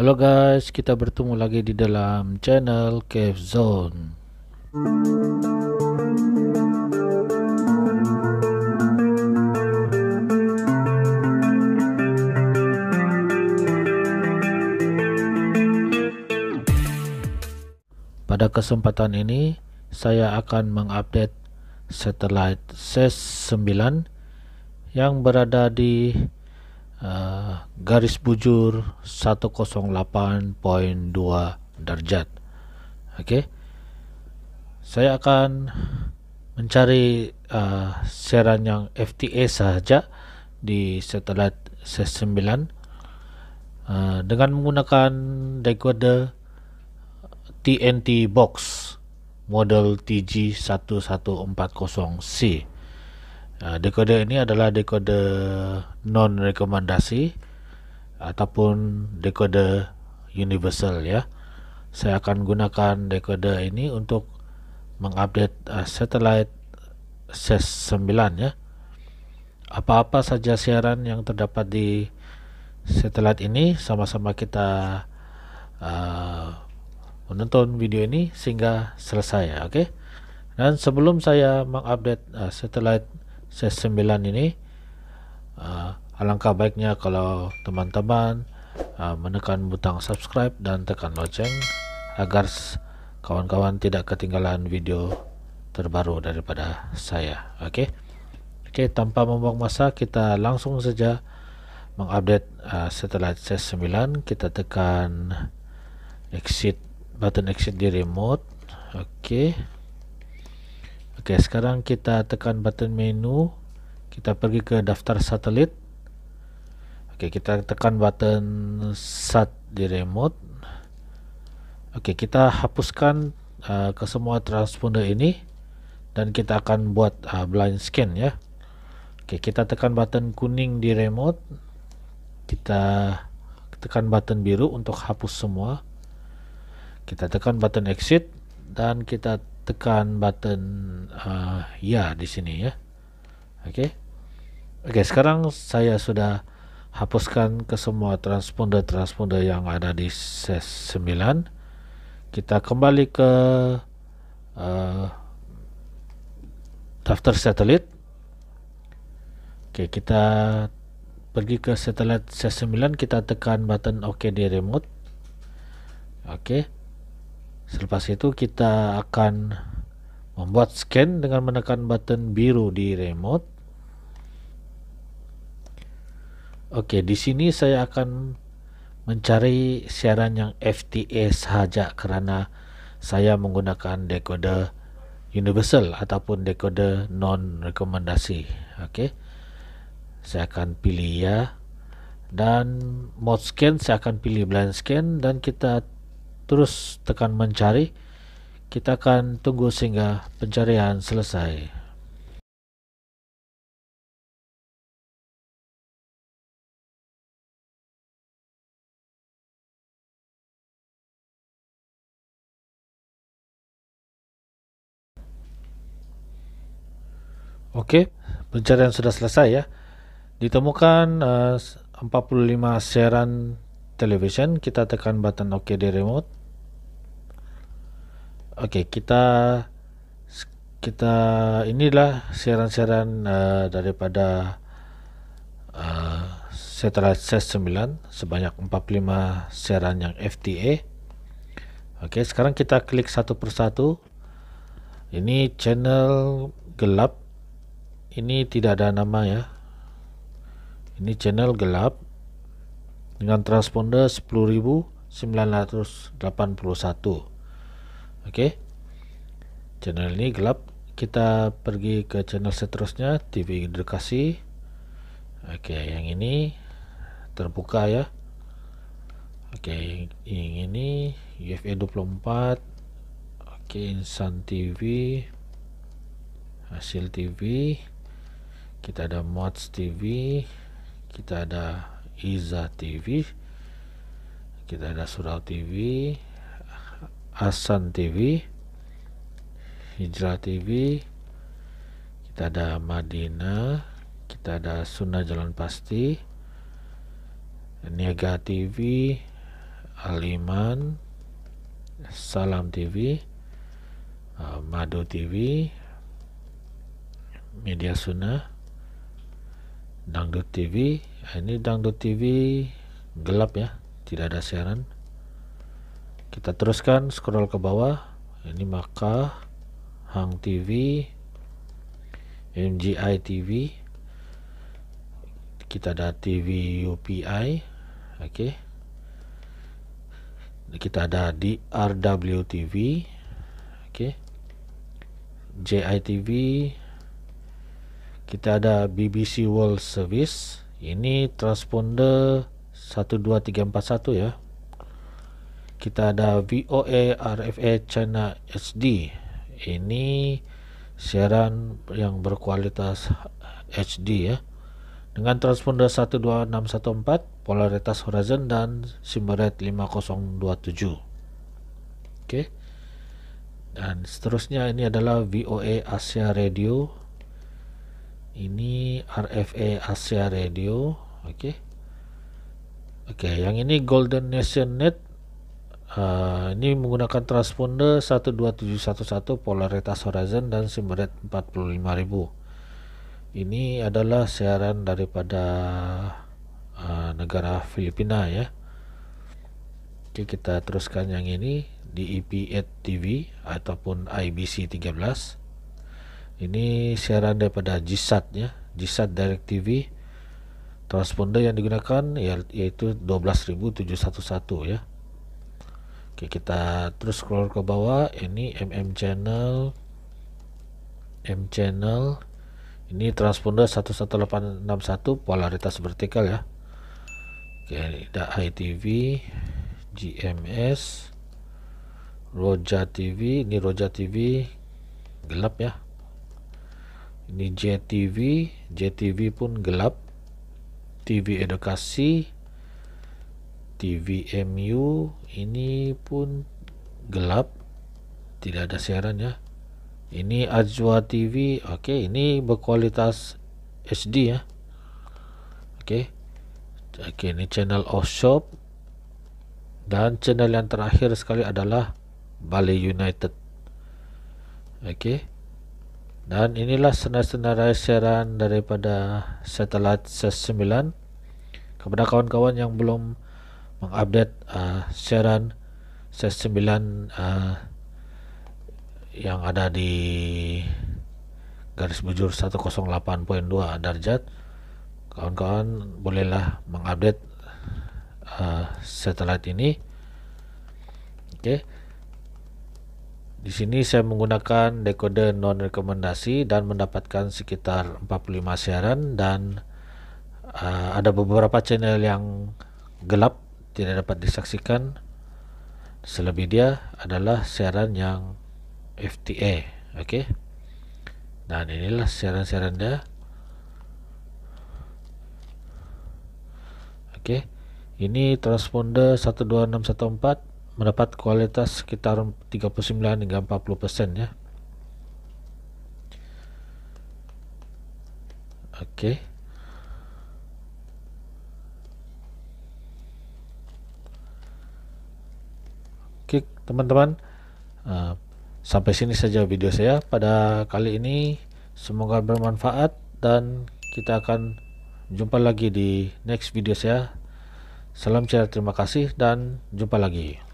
Halo guys, kita bertemu lagi di dalam channel Cave Zone. Pada kesempatan ini, saya akan mengupdate satelit SES 9 yang berada di uh, garis bujur 108.2 derajat. Oke. Okay. Saya akan mencari uh, siaran yang FTA saja di satelit SES 9 uh, dengan menggunakan decoder TNT box model TG1140C. Uh, decoder ini adalah decoder non rekomendasi ataupun decoder universal ya. Saya akan gunakan decoder ini untuk mengupdate uh, satelit SES 9 ya. Apa-apa saja siaran yang terdapat di satelit ini sama-sama kita uh, menonton video ini sehingga selesai ya, oke okay? dan sebelum saya mengupdate uh, satelit SES 9 ini uh, alangkah baiknya kalau teman-teman uh, menekan butang subscribe dan tekan lonceng agar kawan-kawan tidak ketinggalan video terbaru daripada saya oke okay? oke okay, tanpa membuang masa kita langsung saja mengupdate uh, satelit SES 9 kita tekan exit button exit di remote oke okay. Oke sekarang kita tekan button menu. Kita pergi ke daftar satelit. Oke kita tekan button sat di remote. Oke kita hapuskan uh, ke semua transponder ini dan kita akan buat uh, blind scan ya. Oke kita tekan button kuning di remote. Kita tekan button biru untuk hapus semua. Kita tekan button exit dan kita tekan button uh, ya di sini ya oke okay. oke sekarang saya sudah hapuskan ke semua transponder-transponder yang ada di SES 9 kita kembali ke uh, daftar satelit oke kita pergi ke satelit SES 9 kita tekan button OK di remote oke. Selepas itu kita akan membuat scan dengan menekan button biru di remote. Oke, di sini saya akan mencari siaran yang FTA saja karena saya menggunakan decoder universal ataupun decoder non rekomendasi. Oke. Saya akan pilih ya. Dan mode scan saya akan pilih blind scan dan kita terus tekan mencari kita akan tunggu sehingga pencarian selesai Oke, pencarian sudah selesai ya. Ditemukan uh, 45 siaran television, kita tekan button OK di remote. Oke, okay, kita kita inilah siaran-siaran uh, daripada uh, satelit SES 9 sebanyak 45 siaran yang FTA. Oke, okay, sekarang kita klik satu persatu. Ini channel gelap. Ini tidak ada nama ya. Ini channel gelap dengan transponder 10981 Oke. Okay. Channel ini gelap. Kita pergi ke channel seterusnya TV edukasi. Oke, okay, yang ini terbuka ya. Oke, okay, yang ini UFA 24. Oke, okay, Insan TV. Hasil TV. Kita ada Mods TV. Kita ada Iza TV. Kita ada Surau TV Hasan TV Hijrah TV kita ada Madinah kita ada Sunnah Jalan Pasti Niaga TV Aliman Salam TV uh, Madu TV Media Sunnah Dangdut TV ini Dangdut TV gelap ya tidak ada siaran kita teruskan scroll ke bawah. Ini maka Hang TV MGI TV kita ada TV UPI oke. Okay. kita ada di RW TV oke. Okay. JITV kita ada BBC World Service. Ini transponder 12341 ya kita ada VOA RFA China HD ini siaran yang berkualitas HD ya. Dengan transponder 12614 polaritas horizon dan sumber rate 5027 oke. Dan seterusnya ini adalah VOA Asia Radio. Ini RFA Asia Radio. Oke. Oke yang ini Golden Nation Net uh, ini menggunakan transponder 12711 polaritas horizon dan rate 45000 ini adalah siaran daripada uh, negara Filipina ya. Oke kita teruskan yang ini di EP8 TV ataupun IBC 13 ini siaran daripada GSAT ya GSAT Direct TV transponder yang digunakan ya, yaitu 12711 ya Oke kita terus scroll ke bawah. Ini MM channel M channel. Ini transponder 11861 polaritas vertikal ya. Oke ada ITV GMS Roja TV ini Roja TV gelap ya. Ini JTV JTV pun gelap. TV edukasi TVMU ini pun gelap. Tidak ada siaran ya. Ini Ajwa TV oke okay, ini berkualitas HD ya. Oke. Okay. oke okay, ini channel off shop dan channel yang terakhir sekali adalah Bali United. Oke. Dan inilah senar-senar siaran daripada satelit SES9 kepada kawan-kawan yang belum mengupdate uh, siaran SES9 uh, yang ada di garis bujur 108.2 derajat kawan-kawan bolehlah mengupdate uh, satelit ini. Oke okay. di sini saya menggunakan decoder non rekomendasi dan mendapatkan sekitar 45 siaran dan uh, ada beberapa channel yang gelap tidak dapat disaksikan selebih dia adalah siaran yang FTA oke okay? dan inilah siaran-siaran dia oke ini transponder 12614 mendapat kualitas sekitar 39 hingga 40 persen ya oke okay. oke teman-teman uh, Sampai sini saja video saya pada kali ini. Semoga bermanfaat dan kita akan jumpa lagi di next video saya. Salam sehat, terima kasih dan jumpa lagi.